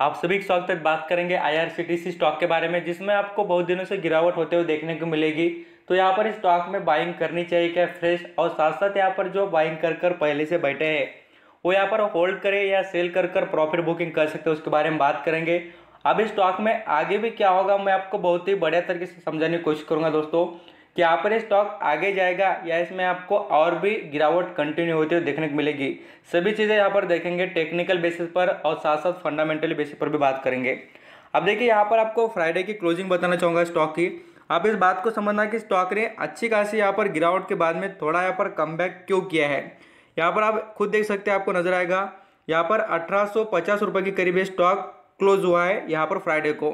आप सभी के स्वागत है। बात करेंगे आईआरसीटीसी स्टॉक के बारे में, जिसमें आपको बहुत दिनों से गिरावट होते हुए देखने को मिलेगी। तो यहाँ पर इस स्टॉक में बाइंग करनी चाहिए, क्या फ्रेश और साथ साथ यहाँ पर जो बाइंग कर कर पहले से बैठे हैं, वो यहाँ पर होल्ड करे या सेल कर कर प्रॉफिट बुकिंग कर सकते हैं, उसके बारे में बात करेंगे। अब इस स्टॉक में आगे भी क्या होगा, मैं आपको बहुत ही बढ़िया तरीके से समझाने की कोशिश करूँगा दोस्तों। यहाँ पर स्टॉक आगे जाएगा या इसमें आपको और भी गिरावट कंटिन्यू होती हुई देखने को मिलेगी। सभी चीज़ें यहाँ पर देखेंगे टेक्निकल बेसिस पर और साथ साथ फंडामेंटली बेसिस पर भी बात करेंगे। अब देखिए, यहाँ पर आपको फ्राइडे की क्लोजिंग बताना चाहूँगा स्टॉक की। आप इस बात को समझना कि स्टॉक ने अच्छी खासी यहाँ पर गिरावट के बाद में थोड़ा यहाँ पर कम क्यों किया है। यहाँ पर आप खुद देख सकते हैं, आपको नज़र आएगा। यहाँ पर अठारह रुपए के करीब स्टॉक क्लोज हुआ है यहाँ पर फ्राइडे को।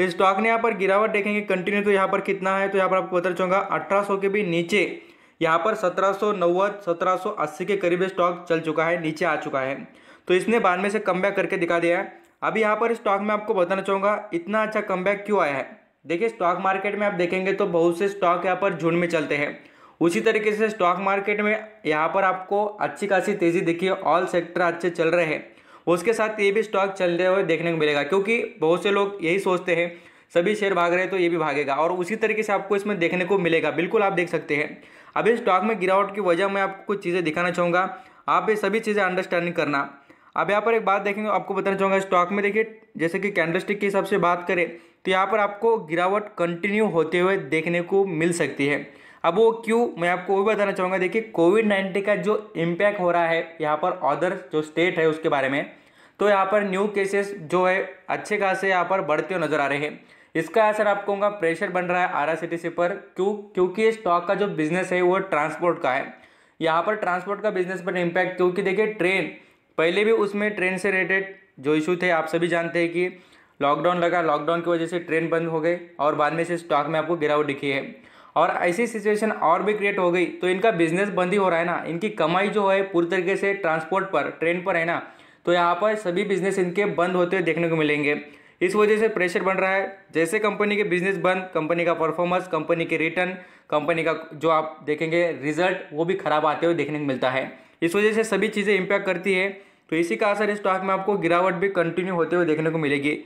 स्टॉक ने यहाँ पर गिरावट देखेंगे कंटिन्यू तो यहाँ पर कितना है तो यहाँ पर आपको बताना चाहूँगा अठारह के भी नीचे, यहाँ पर सत्रह सौ नव्वद, सत्रह सौ अस्सी के करीब स्टॉक चल चुका है, नीचे आ चुका है। तो इसने बाद में से कम करके दिखा दिया है। अभी यहाँ पर स्टॉक में आपको बताना चाहूँगा, इतना अच्छा कम क्यों आया है? देखिए स्टॉक मार्केट में आप देखेंगे तो बहुत से स्टॉक यहाँ पर झुंड में चलते हैं। उसी तरीके से स्टॉक मार्केट में यहाँ पर आपको अच्छी खासी तेज़ी देखिए ऑल सेक्टर अच्छे चल रहे हैं। उसके साथ ये भी स्टॉक चलते हुए देखने को मिलेगा, क्योंकि बहुत से लोग यही सोचते हैं, सभी शेयर भाग रहे हैं तो ये भी भागेगा, और उसी तरीके से आपको इसमें देखने को मिलेगा, बिल्कुल आप देख सकते हैं। अभी स्टॉक में गिरावट की वजह मैं आपको कुछ चीज़ें दिखाना चाहूँगा, आप ये सभी चीज़ें अंडरस्टैंडिंग करना। अब यहाँ पर एक बात देखेंगे, आपको बताना चाहूँगा स्टॉक में देखिए, जैसे कि कैंडलस्टिक के हिसाब से बात करें तो यहाँ पर आपको गिरावट कंटिन्यू होते हुए देखने को मिल सकती है। अब वो क्यों? मैं आपको वो बताना चाहूँगा। देखिए कोविड नाइन्टीन का जो इम्पैक्ट हो रहा है, यहाँ पर अदर जो स्टेट है उसके बारे में तो यहाँ पर न्यू केसेस जो है, अच्छे खासे यहाँ पर बढ़ते हुए नज़र आ रहे हैं। इसका असर आप कहूँगा प्रेशर बन रहा है आर पर। क्यों? क्योंकि स्टॉक का जो बिज़नेस है, वो ट्रांसपोर्ट का है। यहाँ पर ट्रांसपोर्ट का बिज़नेस पर इम्पैक्ट क्योंकि देखिए ट्रेन पहले भी उसमें ट्रेन से रिलेटेड जो इशू थे, आप सभी जानते हैं कि लॉकडाउन लगा लॉकडाउन की वजह से ट्रेन बंद हो गई और बाद में से स्टॉक में आपको गिरावट दिखी है। और ऐसी सिचुएशन और भी क्रिएट हो गई तो इनका बिज़नेस बंद ही हो रहा है ना। इनकी कमाई जो है पूरी तरीके से ट्रांसपोर्ट पर ट्रेन पर है ना। तो यहाँ पर सभी बिज़नेस इनके बंद होते हुए देखने को मिलेंगे। इस वजह से प्रेशर बन रहा है। जैसे कंपनी के बिज़नेस बंद कंपनी का परफॉर्मेंस कंपनी के रिटर्न कंपनी का जो आप देखेंगे रिज़ल्ट वो भी खराब आते हुए देखने को मिलता है। इस वजह से सभी चीज़ें इम्पैक्ट करती है। तो इसी का असर स्टॉक में आपको गिरावट भी कंटिन्यू होते हुए देखने को मिलेगी।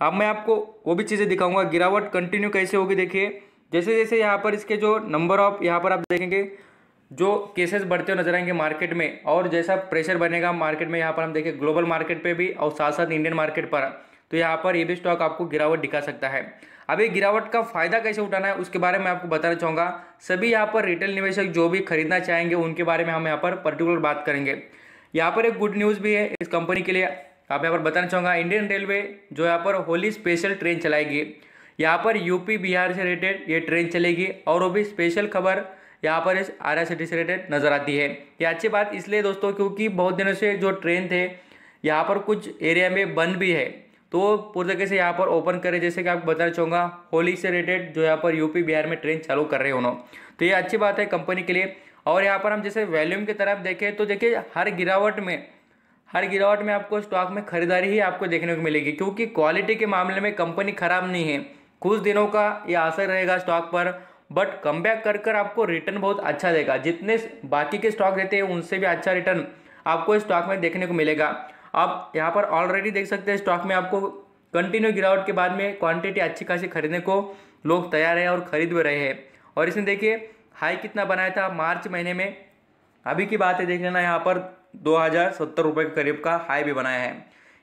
अब मैं आपको वो भी चीज़ें दिखाऊँगा। गिरावट कंटिन्यू कैसे होगी, देखिए। जैसे जैसे यहाँ पर इसके जो नंबर ऑफ़ यहाँ पर आप देखेंगे, जो केसेस बढ़ते हुए नज़र आएँगे मार्केट में, और जैसा प्रेशर बनेगा मार्केट में, यहाँ पर हम देखें ग्लोबल मार्केट पे भी, और साथ साथ इंडियन मार्केट पर तो यहाँ पर ये भी स्टॉक आपको गिरावट दिखा सकता है। अब ये गिरावट का फ़ायदा कैसे उठाना है, उसके बारे में आपको बताना चाहूँगा। सभी यहाँ पर रिटेल निवेशक जो भी खरीदना चाहेंगे, उनके बारे में हम यहाँ पर पर्टिकुलर बात करेंगे। यहाँ पर एक गुड न्यूज़ भी है इस कंपनी के लिए, आप यहाँ पर बताना चाहूँगा। इंडियन रेलवे जो यहाँ पर होली स्पेशल ट्रेन चलाएगी यहाँ पर यूपी बिहार से रिलेटेड ये ट्रेन चलेगी और वो भी स्पेशल खबर यहाँ पर इस आर से रिलेटेड नज़र आती है। ये अच्छी बात इसलिए दोस्तों क्योंकि बहुत दिनों से जो ट्रेन थे, यहाँ पर कुछ एरिया में बंद भी है। तो पूरी तरीके से यहाँ पर ओपन करें, जैसे कि आपको बताना चाहूँगा, होली से रिलेटेड जो यहाँ पर यूपी बिहार में ट्रेन चालू कर रहे हैं तो ये अच्छी बात है कंपनी के लिए। और यहाँ पर हम जैसे वैल्यूम की तरफ़ देखें तो देखिए हर गिरावट में, हर गिरावट में आपको स्टॉक में खरीदारी ही आपको देखने को मिलेगी, क्योंकि क्वालिटी के मामले में कंपनी खराब नहीं है। कुछ दिनों का ये असर रहेगा स्टॉक पर बट कम बैक कर कर आपको रिटर्न बहुत अच्छा देगा। जितने बाकी के स्टॉक रहते हैं, उनसे भी अच्छा रिटर्न आपको इस स्टॉक में देखने को मिलेगा। आप यहाँ पर ऑलरेडी देख सकते हैं स्टॉक में आपको कंटिन्यू गिरावट के बाद में क्वांटिटी अच्छी खासी खरीदने को लोग तैयार है और खरीद भी रहे हैं। और इसमें देखिए हाई कितना बनाया था मार्च महीने में। अभी की बात है, देख लेना, यहाँ पर दो हज़ार सत्तर रुपये के करीब का हाई भी बनाया है।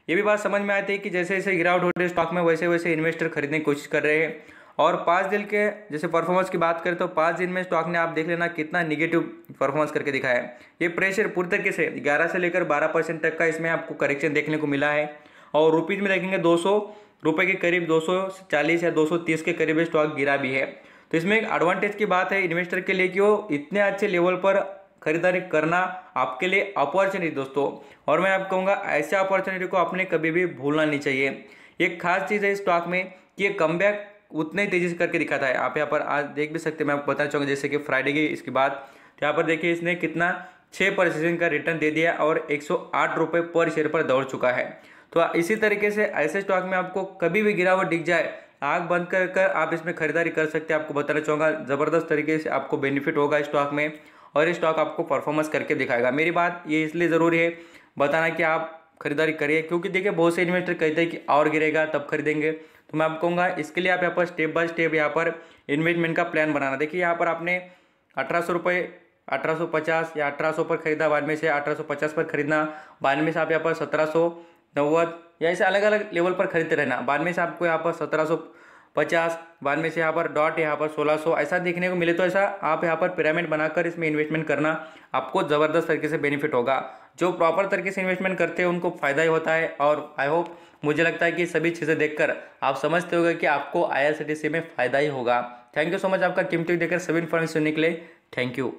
ये भी बात समझ में आती है कि जैसे जैसे गिरावट हो रही है स्टॉक में, वैसे वैसे इन्वेस्टर खरीदने की कोशिश कर रहे हैं। और पाँच दिन के, जैसे परफॉर्मेंस की बात करें तो पाँच दिन में स्टॉक ने आप देख लेना कितना निगेटिव परफॉर्मेंस करके दिखाया है। ये प्रेशर पूरी तरीके से, ग्यारह से लेकर बारह परसेंट तक का इसमें आपको करेक्शन देखने को मिला है। और रुपीज़ में देखेंगे दो सौ रुपये के करीब, दो सौ चालीस या दो सौ तीस के करीब स्टॉक गिरा भी है। तो इसमें एक एडवांटेज की बात है इन्वेस्टर के लिए कि वो इतने अच्छे लेवल पर खरीदारी करना आपके लिए अपॉर्चुनिटी दोस्तों। और मैं आपको कहूँगा, ऐसे अपॉर्चुनिटी को आपने कभी भी भूलना नहीं चाहिए। एक खास चीज़ है स्टॉक में कि ये कम उतने ही तेज़ी से करके दिखाता है। आप यहाँ पर आज देख भी सकते हैं, मैं आपको बताना चाहूँगा, जैसे कि फ्राइडे की इसके बाद तो यहाँ पर देखिए इसने कितना छः परसेंट का रिटर्न दे दिया और एक सौ पर शेयर पर दौड़ चुका है। तो इसी तरीके से ऐसे स्टॉक में आपको कभी भी गिरावट दिख जाए, आग बंद कर कर आप इसमें खरीदारी कर सकते हैं। आपको बताना चाहूँगा, ज़बरदस्त तरीके से आपको बेनिफिट होगा स्टॉक में। और ये स्टॉक आपको परफॉर्मेंस करके दिखाएगा। मेरी बात ये इसलिए ज़रूरी है, बताना कि आप खरीदारी करिए, क्योंकि देखिए बहुत से इन्वेस्टर कहते हैं कि और गिरेगा, तब खरीदेंगे। तो मैं आपको कहूँगा, इसके लिए आप यहाँ पर स्टेप बाय स्टेप यहाँ पर इन्वेस्टमेंट का प्लान बनाना। देखिए यहाँ पर आपने अठारह सौ रुपये अठारह सौ पचास या अठारह सौ पर खरीदा, बाद में से अठारह सौ पचास पर खरीदना, बाद में से आप यहाँ पर सत्रह सौ नव्वद या ऐसे अलग अलग लेवल पर खरीदते रहना। बाद में से आपको यहाँ पर सत्रह सौ पचास, बाद में से यहाँ पर डॉट, यहाँ पर सोलह सौ, ऐसा देखने को मिले तो ऐसा आप यहाँ पर पिरामिड बनाकर इसमें इन्वेस्टमेंट करना आपको ज़बरदस्त तरीके से बेनिफिट होगा। जो प्रॉपर तरीके से इन्वेस्टमेंट करते हैं, उनको फ़ायदा ही होता है और आई होप मुझे लगता है कि सभी चीज़ें देखकर आप समझते होंगे कि आपको आई में फ़ायदा ही होगा। थैंक यू सो मच आपका कीमती देखकर सभी इन्फॉर्मेशन सुनने के लिए। Thank you